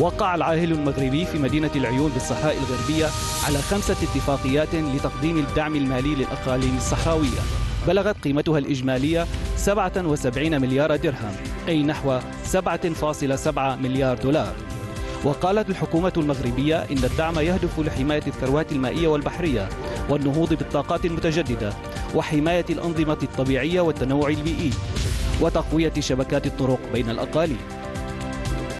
وقع العاهل المغربي في مدينة العيون بالصحراء الغربية على خمسة اتفاقيات لتقديم الدعم المالي للأقاليم الصحراوية. بلغت قيمتها الإجمالية 77 مليار درهم أي نحو 7.7 مليار دولار. وقالت الحكومة المغربية إن الدعم يهدف لحماية الثروات المائية والبحرية والنهوض بالطاقات المتجددة وحماية الأنظمة الطبيعية والتنوع البيئي وتقوية شبكات الطرق بين الأقاليم.